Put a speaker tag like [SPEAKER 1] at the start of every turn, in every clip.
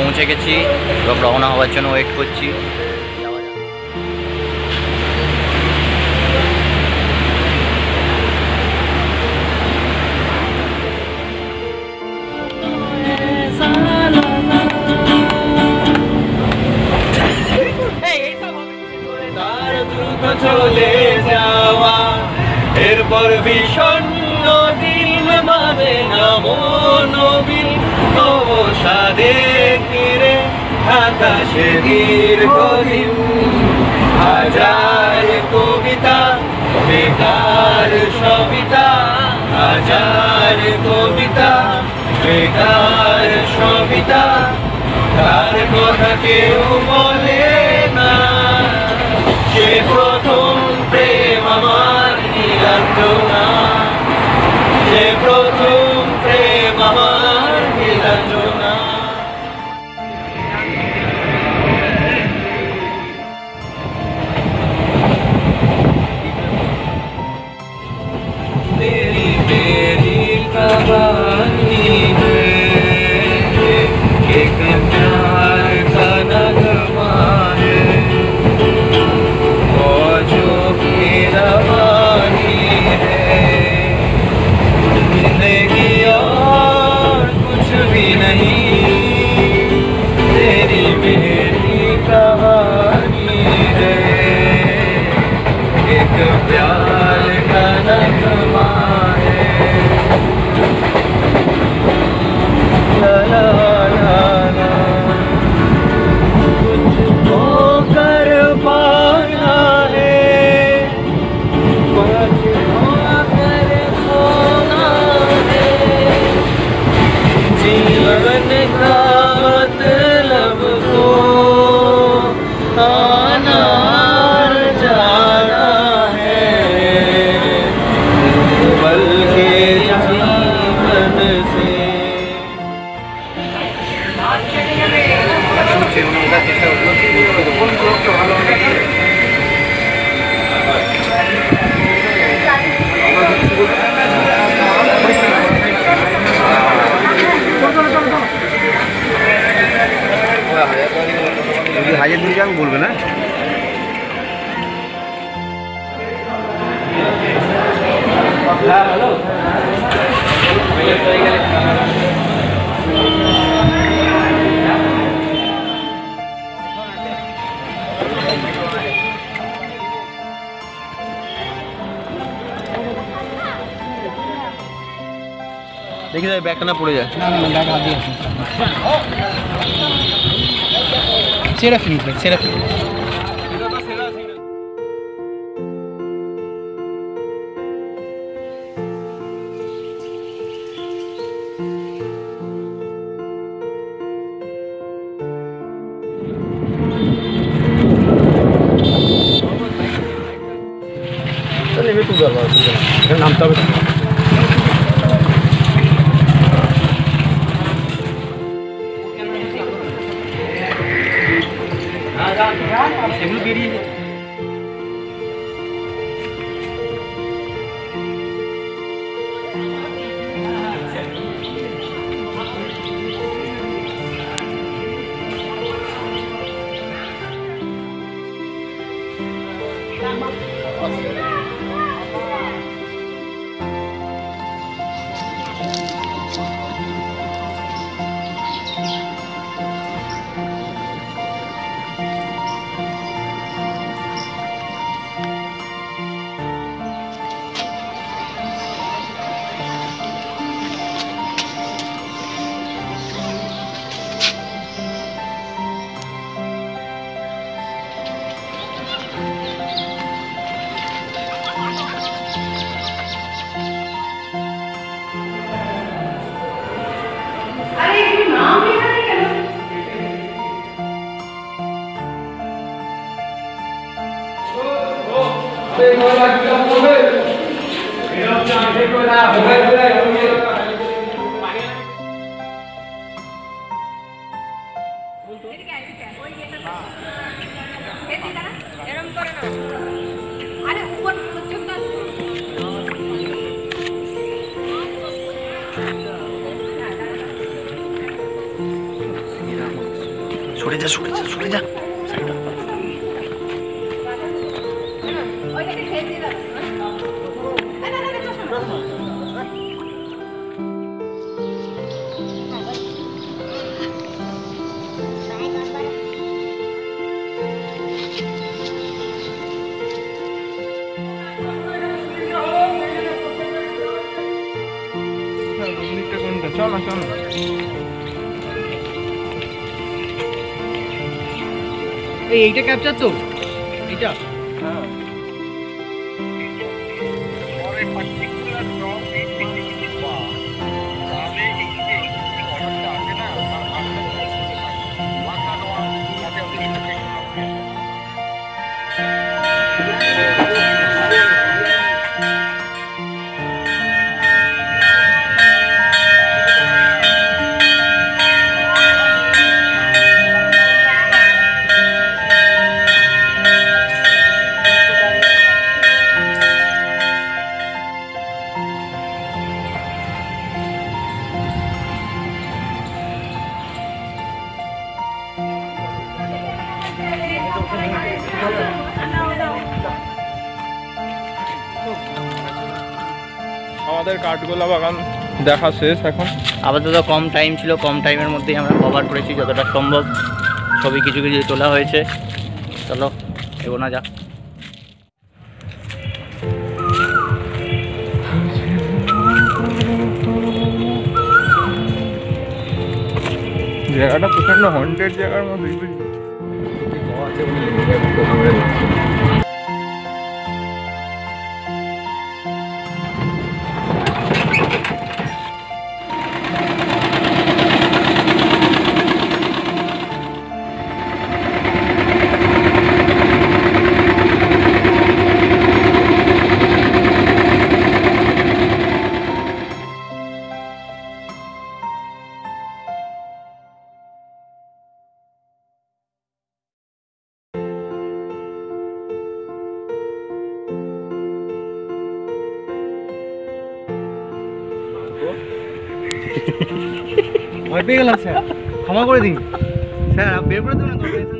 [SPEAKER 1] পৌঁছে গেছি। এবং রওনা হওয়ার জন্য ওয়েট করছি।
[SPEAKER 2] আকাশে দীর্ঘদিন হাজার কবিতা বেকার সবিতা হাজার কবিতা বেকার সবিতা তার কথা কেউ বলে
[SPEAKER 3] হাজার দিন যান বলবে না? দেখি ব্যাগটা না পড়ে যায়।
[SPEAKER 4] সেরা ফিল্ম সেরা
[SPEAKER 3] Serafim, velho, Serafim. तो नहीं भी तू करवा मेरा
[SPEAKER 1] नाम था
[SPEAKER 5] এরম করে 소리자
[SPEAKER 3] 소리자
[SPEAKER 4] 소리자. এইটা ক্যাপচার তো?
[SPEAKER 3] আমাদের কাঠগোলা বাগান দেখা শেষ এখন।
[SPEAKER 1] আপাতত কম টাইম ছিল কম টাইমের মধ্যেই আমরা কভার করেছি যতটা সম্ভব। ছবি কিছু কিছু তোলা হয়েছে। চলো এগোনা যাক।
[SPEAKER 3] জায়গাটা প্রচণ্ড হন্টেড জায়গার মধ্যে hacer un ingreso.
[SPEAKER 4] ভয় পেয়ে গেলাম স্যার। ক্ষমা করে দিন। স্যার বের করে দেবেন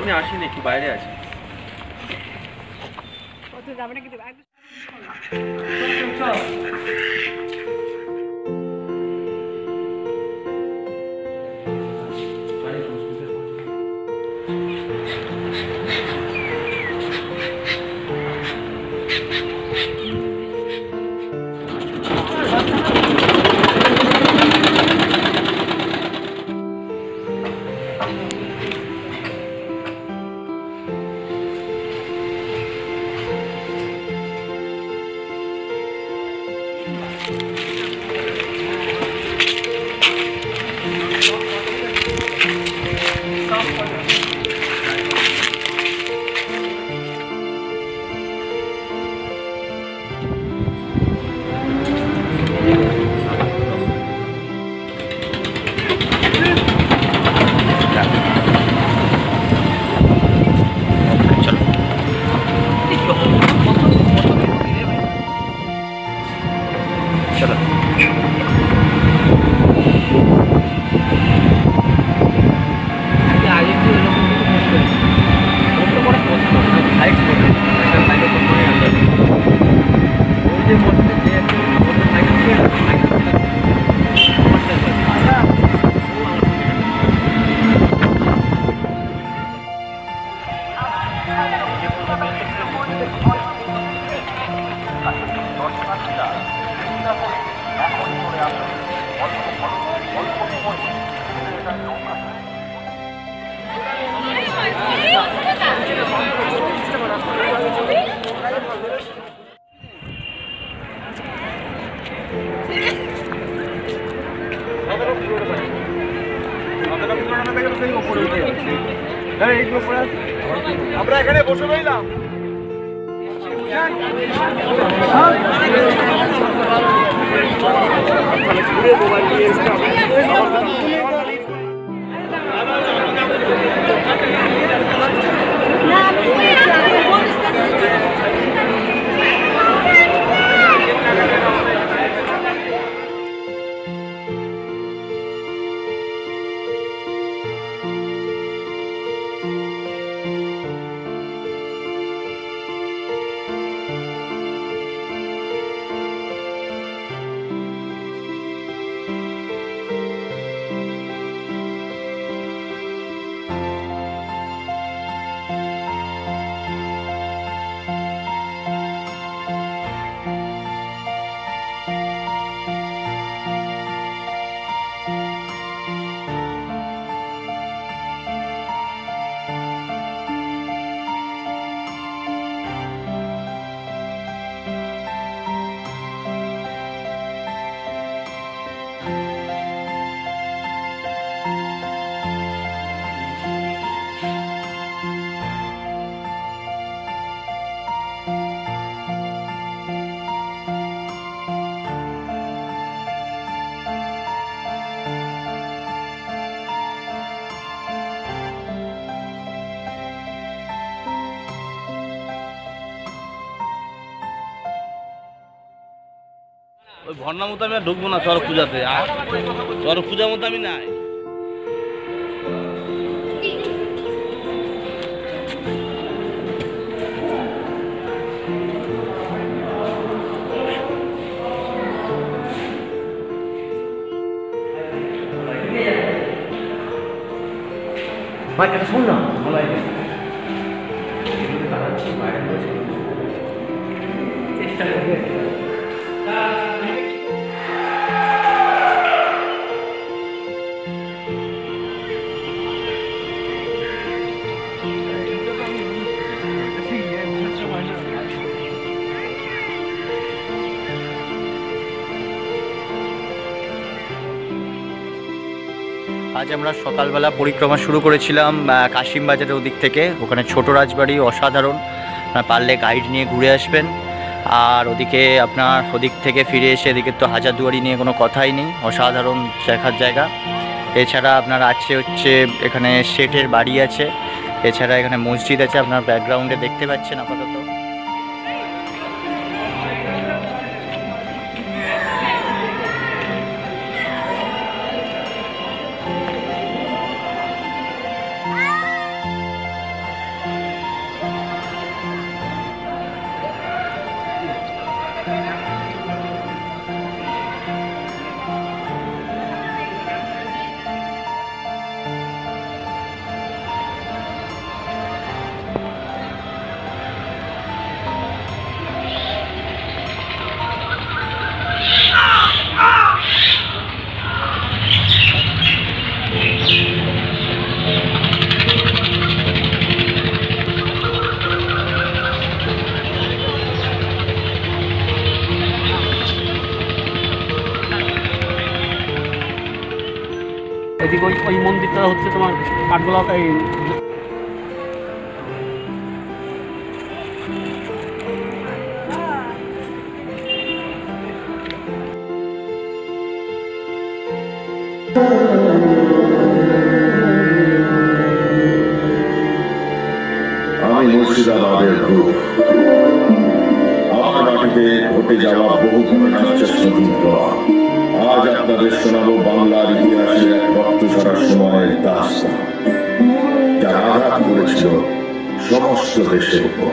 [SPEAKER 2] আমি আসিনি একটু বাইরে আছি।
[SPEAKER 5] Thank যাবে
[SPEAKER 1] ওই ভর্ণার মতো আমি আর ঢুকবো না চরক পূজাতে। আর চরক পূজার মতো আমি নাই।
[SPEAKER 3] ভাই এটা শোন না।
[SPEAKER 1] আজ আমরা সকালবেলা পরিক্রমা শুরু করেছিলাম কাশিম বাজারের ওদিক থেকে। ওখানে ছোট রাজবাড়ি, অসাধারণ। পারলে গাইড নিয়ে ঘুরে আসবেন। আর ওদিকে আপনার ওদিক থেকে ফিরে এসে এদিকে তো হাজারদুয়ারি নিয়ে কোনো কথাই নেই, অসাধারণ দেখার জায়গা। এছাড়া আপনার আছে হচ্ছে, এখানে শেঠের বাড়ি আছে। এছাড়া এখানে মসজিদ আছে, আপনার ব্যাকগ্রাউন্ডে দেখতে পাচ্ছেন আপাতত।
[SPEAKER 3] কাঠগোলা এই
[SPEAKER 6] আমি মুর্শিদাবাদের গ্রুপ আমার মাটিতে ঘটে যাওয়া বহু ঘটনার চেষ্টা করা আজ আপনাদের শোনাবো বাংলার ইতিহাসের এক রক্ত ছড়ার সময়ের দাস্তা যা আঘাত করেছিল সমস্ত দেশের উপর।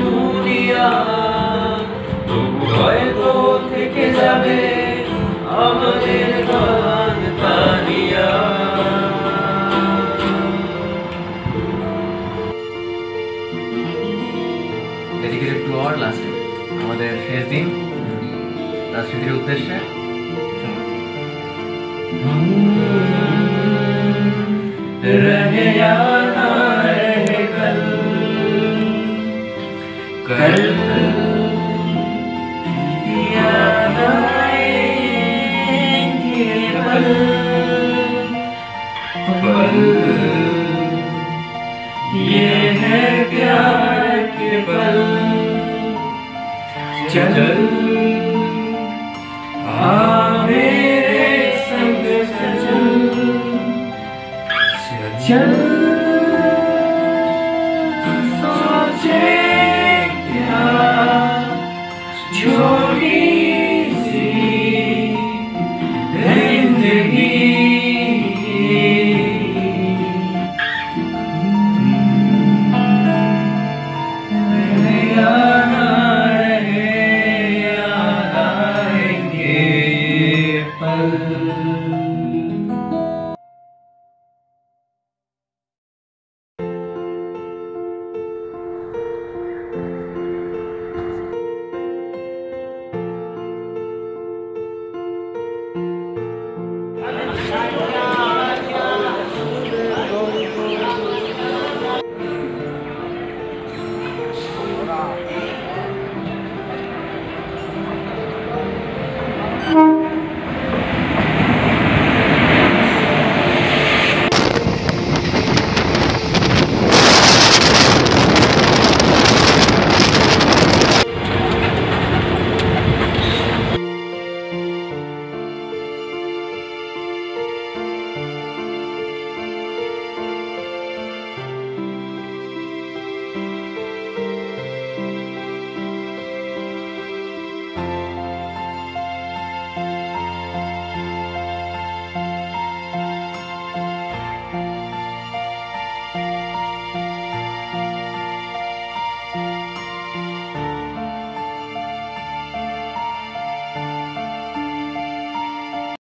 [SPEAKER 1] দুনিয়া। থেকে যাবে আমাদের গান Tania.
[SPEAKER 2] Dedicated to our last আমাদের শেষ দিন, তার স্মৃতির উদ্দেশ্যে
[SPEAKER 1] चल